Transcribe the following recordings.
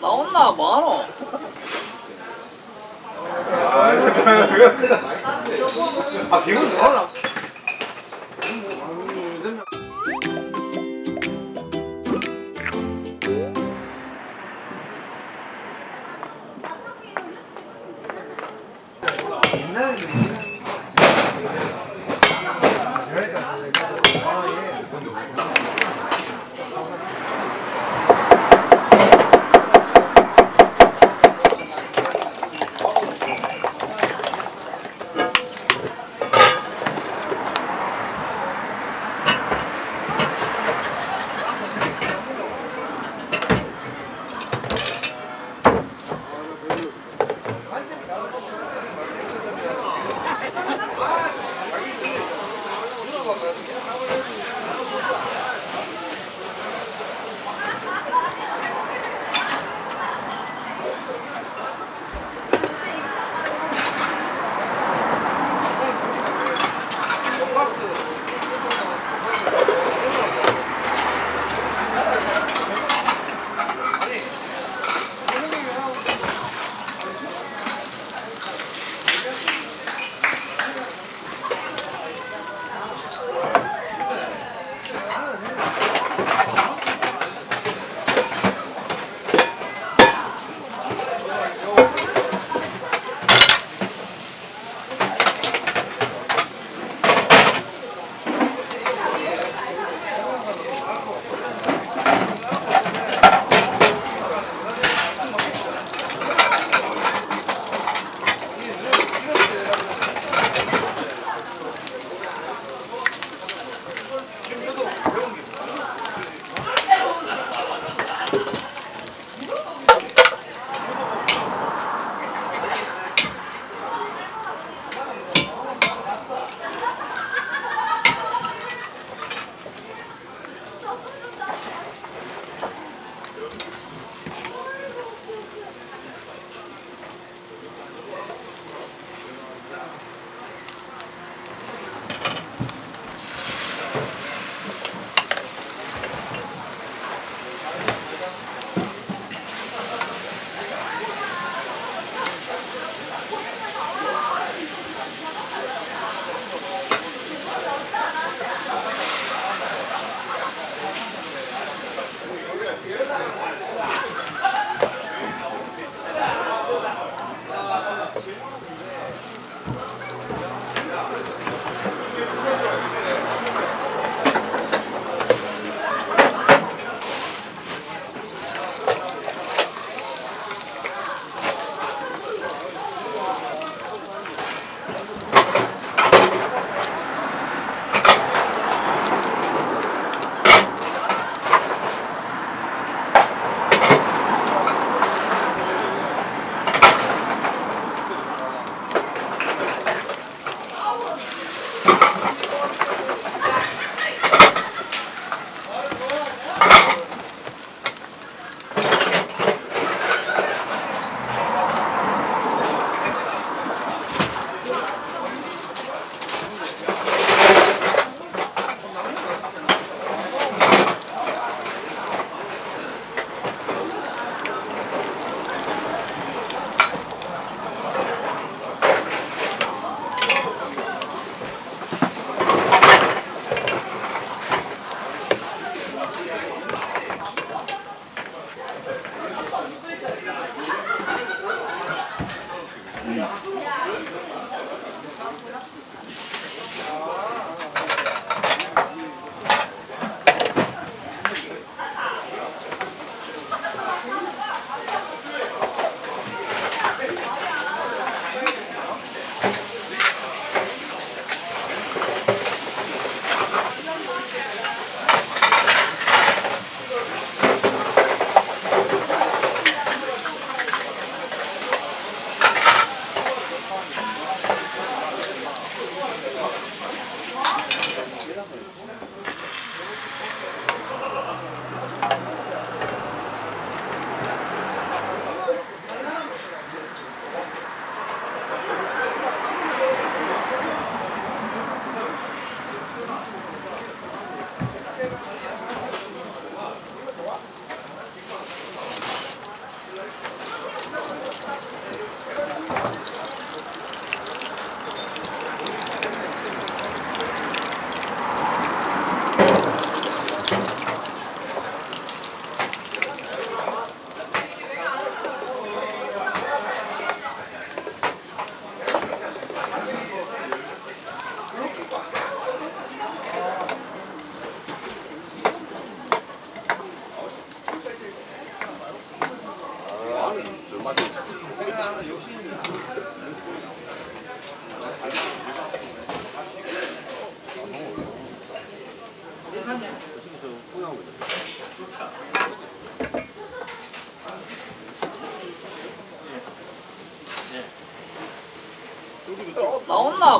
나온나 뭐하노? 아 기분 좋아라.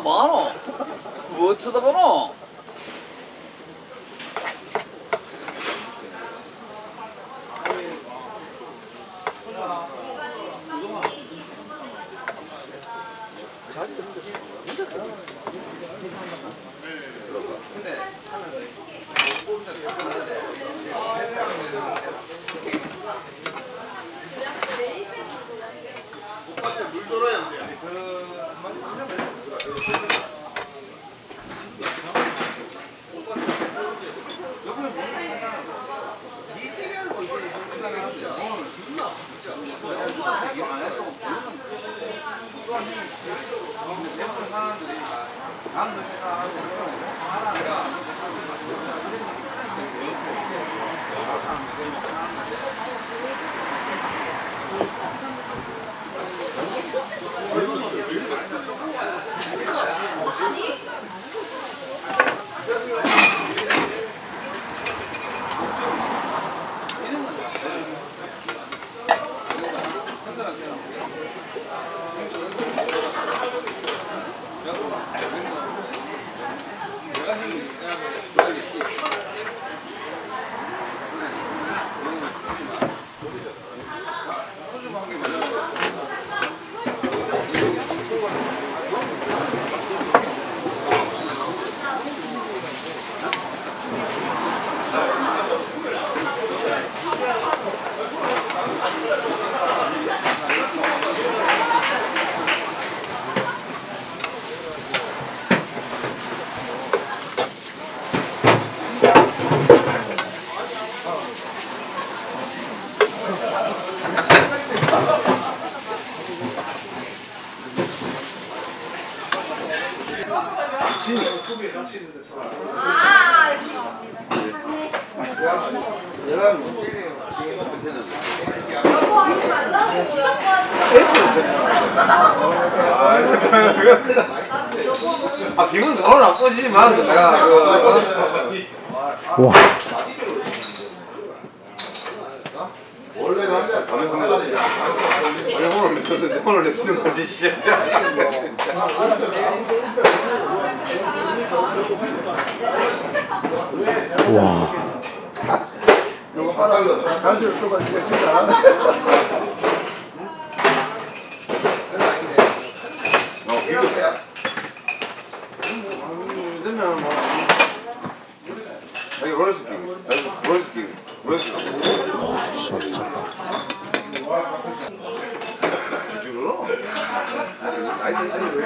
バカなぶつだかな 이런 건 Thank you. 뭐 쳐다보노? 아 기분 너무 나쁘지만 내가 그 와. 원래 남자 가면 상관없지. 원래 오늘 냈었는데 오늘 내치는 거지 씨. 와. 이거 하달러. 단수를 또가 진짜 진짜 안. 어 이거 뭐 여기 끼고 끼고 끼고 주주로 아이 아이 왜